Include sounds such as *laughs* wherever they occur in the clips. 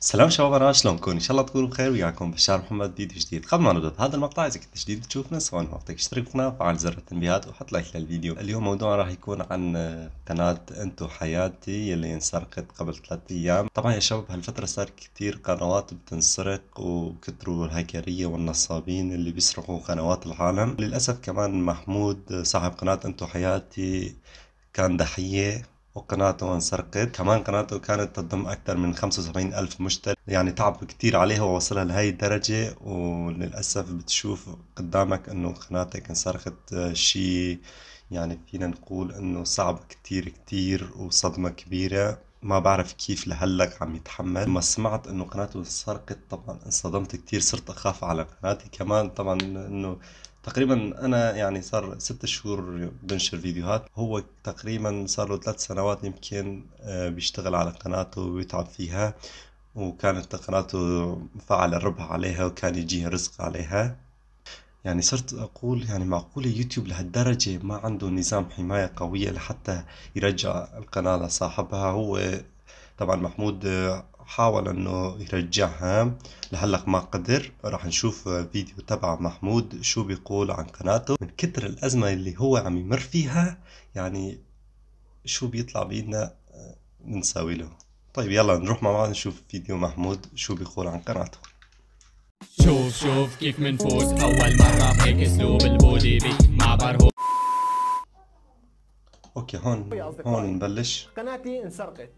سلام شباب أنا شلونكم إن شاء الله تكونوا بخير وياكم. بشار محمد فيديو جديد. قبل ما نبدا هذا المقطع إذا كنت جديد تشوفنا سواء وقتك اشترك بالقناه وفعل زر التنبيهات وحط لايك للفيديو. اليوم موضوعنا راح يكون عن قناة أنتو حياتي اللي انسرقت قبل ثلاث أيام. طبعا يا شباب هالفترة صار كثير قنوات بتنسرق وكثروا الهاكريه والنصابين اللي بيسرقوا قنوات العالم. للأسف كمان محمود صاحب قناة أنتو حياتي كان ضحيه وقناته انسرقت. كمان قناته كانت تضم أكثر من 75 ألف مشترك. يعني تعب كتير عليها ووصلها لهي الدرجة وللأسف بتشوف قدامك إنه قناتك انسرقت. شيء يعني فينا نقول إنه صعب كتير كتير وصدمة كبيرة. ما بعرف كيف لهلك عم يتحمل. لما سمعت إنه قناته انسرقت طبعا انصدمت كتير صرت أخاف على قناتي. كمان طبعا إنه تقريبا أنا يعني صار ست شهور بنشر فيديوهات. هو تقريبا صار له ثلاث سنوات يمكن آه، بيشتغل على قناته ويتعب فيها وكانت قناته فعل الربح عليها وكان يجيه رزق عليها. يعني صرت أقول يعني معقولة يوتيوب لهالدرجة ما عنده نظام حماية قوية لحتى يرجع القناة لصاحبها؟ هو طبعا محمود حاول إنه يرجعها لهلق ما قدر. راح نشوف فيديو تبع محمود شو بيقول عن قناته. من كتر الأزمة اللي هو عم يمر فيها يعني شو بيطلع بيدنا بنساوي له. طيب يلا نروح مع بعض نشوف فيديو محمود شو بيقول عن قناته. شوف شوف كيف منفوز. أول مرة بهيك أسلوب البودي بي. مع برهو. okay هون هون نبلش. قناتي انسرقت.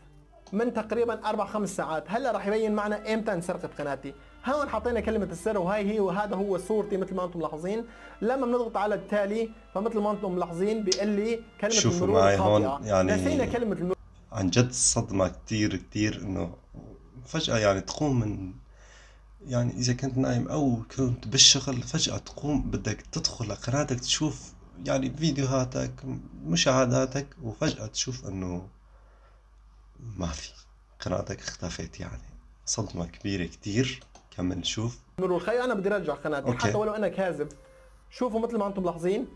من تقريبا أربع خمس ساعات. هلا راح يبين معنا إمتى انسرقت قناتي. هون حطينا كلمة السر وهاي هي وهذا هو صورتي مثل ما أنتم ملاحظين. لما بنضغط على التالي فمثل ما أنتم ملاحظين بيقول لي كلمة شوفوا المرور معي هون يعني نسينا كلمة المرور. عن جد صدمة كتير كتير إنه فجأة يعني تقوم من يعني إذا كنت نايم أو كنت بالشغل فجأة تقوم بدك تدخل لقناتك تشوف يعني فيديوهاتك مشاهداتك وفجأة تشوف إنه ما في. قناتك اختفت يعني. صدمة كبيرة كتير. كمل نشوف المرور خي أنا بدي أرجع قناتي. okay. حتى ولو أنا كاذب شوفوا مثل ما أنتم ملاحظين.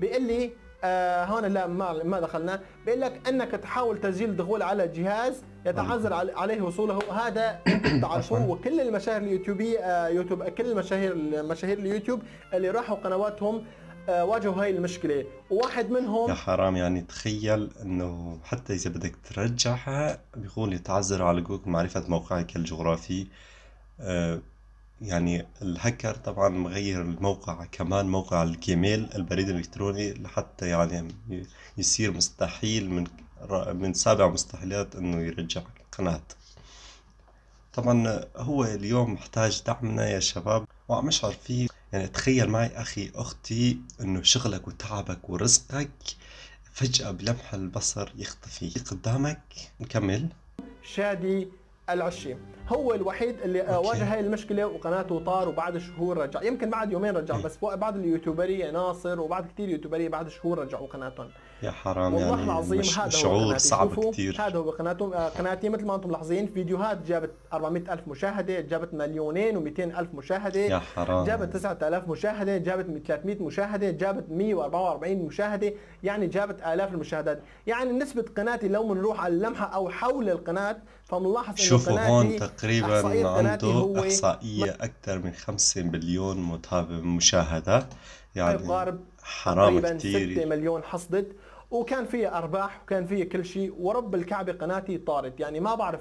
بيقول لي آه هون لا ما ما دخلنا. بيقول لك أنك تحاول تسجيل دخول على جهاز يتعذر عل- عليه وصوله. هذا *coughs* تعرفوه. وكل المشاهير اليوتيوبي آه يوتيوب كل المشاهير مشاهير اليوتيوب اللي راحوا قنواتهم واجهوا هاي المشكلة. وواحد منهم يا حرام يعني تخيل إنه حتى إذا بدك ترجعها بيقول يتعذر على جوجل معرفة موقعك الجغرافي. آه، يعني الهكر طبعا مغير الموقع كمان موقع الجيميل البريد الإلكتروني لحتى يعني يصير مستحيل من من سابع مستحيلات إنه يرجع القناة طبعا هو اليوم محتاج دعمنا يا شباب وعم أشعر فيه. يعني تخيل معي أخي أختي إنه شغلك وتعبك ورزقك فجأة بلمح البصر يختفي. قدامك نكمل. شادي العشي. هو الوحيد اللي آه، أوكي. واجه هاي المشكلة وقناته طار وبعد شهور رجع. يمكن بعد يومين رجع إيه. بس بعض اليوتيوبرية ناصر وبعض كثير يوتيوبرية بعد شهور رجعوا قناتهم. يا حرام والله يعني العظيم مش هذا شعور صعب كتير. هذا هو قناتهم آه، قناتي مثل ما أنتم ملاحظين فيديوهات جابت 400 ألف مشاهدة جابت مليونين و200 ألف مشاهدة يا حرام. جابت 9000 مشاهدة جابت 300 مشاهدة جابت 144 مشاهدة يعني جابت آلاف المشاهدات. يعني نسبة قناتي لو بنروح على اللمحة أو حول القناة فبنلاحظ إنه شوفوا هون تقريبا عنده إحصائية أكثر من خمسة مليون متابع مشاهدة يعني يقارب حرام تقريبا 6 كتير مليون حصدت. وكان فيها أرباح وكان فيها كل شيء. ورب الكعبة قناتي طارت. يعني ما بعرف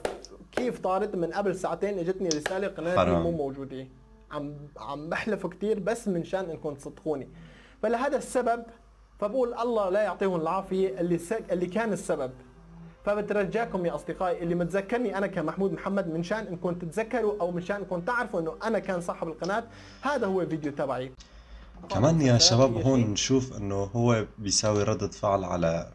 كيف طارت. من قبل ساعتين إجتني رسالة قناتي حرام. مو موجودة. عم عم بحلف كثير بس من شان إنكم تصدقوني. فلهذا السبب فبقول الله لا يعطيهم العافية. اللي سك... اللي كان السبب فبترجاكم يا أصدقائي اللي متذكرني أنا كمحمود محمد من شان انكم تتذكروا أو من شان انكم تعرفوا إنه أنا كان صاحب القناة. هذا هو الفيديو تبعي. كمان يا شباب هون. نشوف إنه هو بيساوي ردة فعل على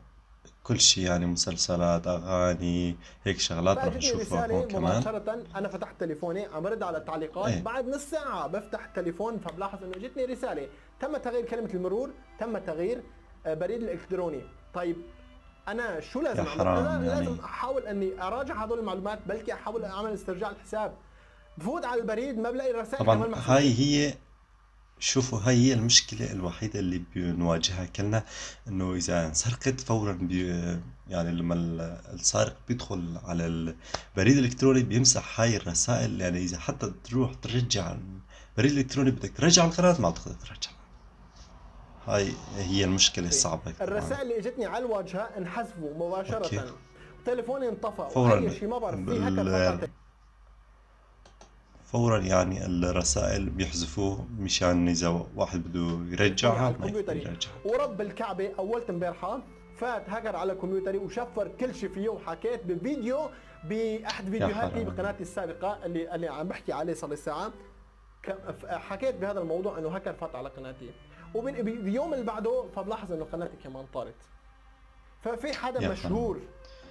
كل شيء يعني مسلسلات أغاني هيك شغلات رح نشوفها هون كمان. مباشرة أنا فتحت تليفوني عم برد على التعليقات. إيه. بعد نص ساعة بفتح التليفون فبلاحظ إنه جتني رسالة. تم تغيير كلمة المرور تم تغيير آه، بريد الإلكتروني. طيب أنا شو لازم؟ حرام أنا يعني. لازم أحاول إني أراجع هذول المعلومات بلكي أحاول أعمل استرجاع الحساب بفوت على البريد ما بلاقي الرسائل طبعا. هاي هي شوفوا هاي هي المشكلة الوحيدة اللي بنواجهها كلنا إنه إذا انسرقت فورا بي يعني لما ال- السارق بيدخل على البريد الإلكتروني بيمسح هاي الرسائل يعني إذا حتى تروح ترجع البريد الإلكتروني بدك ترجع القناة ما بتقدر ترجع هاي هي المشكلة الصعبة كمان. الرسائل اللي اجتني على الواجهه انحذفوا مباشرة okay. تليفوني انطفى فوراً. شيء ما بعرف في هكر فورا يعني الرسائل بيحذفوه مشان إذا واحد بده يرجعها ما يرجعها ورب الكعبة أول امبارحة فات هاكر على كمبيوتري وشفر كل شيء فيه وحكيت بفيديو بأحد فيديوهاتي. بقناتي السابقة اللي اللي عم بحكي عليه صار لي ساعة حكيت بهذا الموضوع إنه هاكر فات على قناتي. وباليوم اللي بعده فبلاحظ إنه قناتي كمان طارت. ففي حدا مشهور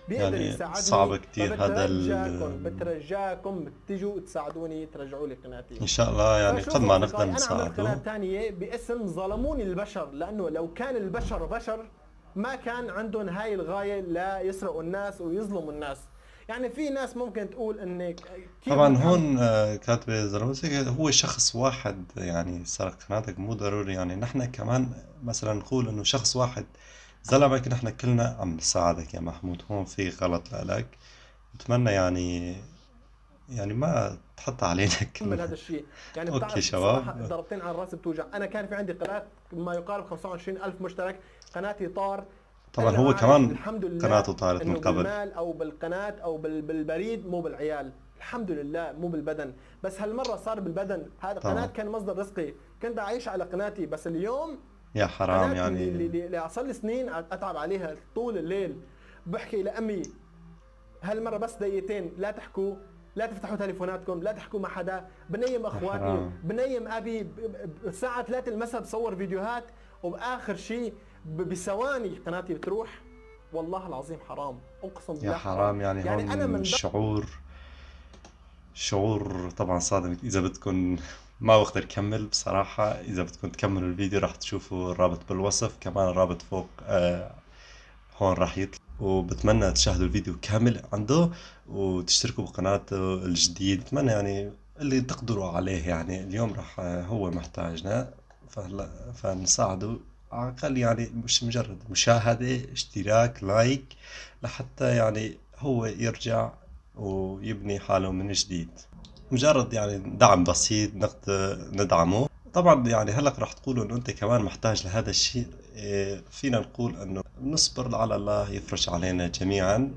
بيقدر يعني يساعدني. صعب كتير هذا فبترجاكم بترجاكم تجوا تساعدوني ترجعوا لي قناتي. إن شاء الله يعني قد ما نقدر أنا عملت قناة نساعده ثانية باسم ظلموني البشر لأنه لو كان البشر بشر ما كان عندهم هاي الغاية لا يسرقوا الناس ويظلموا الناس. يعني في ناس ممكن تقول انك طبعا هون آه، كاتبة زرموسي هو شخص واحد يعني سرق قناتك مو ضروري. يعني نحن كمان مثلا نقول إنه شخص واحد ظلمك نحن كلنا عم نساعدك يا محمود. هون في غلط لك بتمنى يعني يعني ما تحط علينا *laughs* من كلمة. هذا الشيء. يعني بتعرف شباب. ضربتين على الرأس بتوجع. أنا كان في عندي قناة ما يقارب 25 ألف مشترك. قناتي طار. طبعا هو كمان الحمد لله قناته طارت من قبل. بالمال أو بالقناة أو بال- بالبريد مو بالعيال. الحمد لله مو بالبدن. بس هالمرة صار بالبدن. هذا طبعاً. قناة كان مصدر رزقي. كنت أعيش على قناتي. بس اليوم يا حرام يعني. اللي, اللي صار لي سنين أتعب عليها طول الليل. بحكي لأمي هالمرة بس دقيقتين. لا تحكوا. لا تفتحوا تليفوناتكم لا تحكوا مع حدا بنيم أخواتي حرام. بنيم أبي الساعة 3 المساء بصور فيديوهات وبآخر شيء بثواني قناتي بتروح. والله العظيم حرام أقسم بالله يا حرام. يعني, يعني هون أنا من شعور شعور طبعا صادم. إذا بدكم ما بقدر كمل بصراحة إذا بدكم تكملوا الفيديو راح تشوفوا الرابط بالوصف كمان الرابط فوق آه هون راح يطلع. وبتمنى تشاهدوا الفيديو كامل عنده وتشتركوا بقناته الجديد. بتمنى يعني اللي تقدروا عليه يعني اليوم راح هو محتاجنا فهلا فنساعده على الأقل يعني مش مجرد مشاهدة اشتراك لايك لحتى يعني هو يرجع ويبني حاله من جديد. مجرد يعني دعم بسيط نقد ندعمه. طبعا يعني هلأ راح تقولوا إنه أنت كمان محتاج لهذا الشيء. إيه، فينا نقول إنه نصبر على الله يفرج علينا جميعا.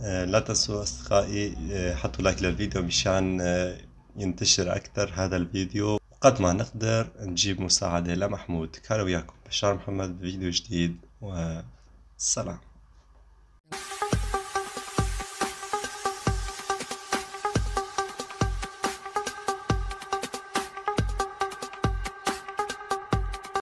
إيه، لا تنسوا أصدقائي إيه، حطوا لايك للفيديو مشان إيه، ينتشر أكثر هذا الفيديو. قد ما نقدر نجيب مساعدة لمحمود. كان وياكم بشار محمد بفيديو جديد والسلام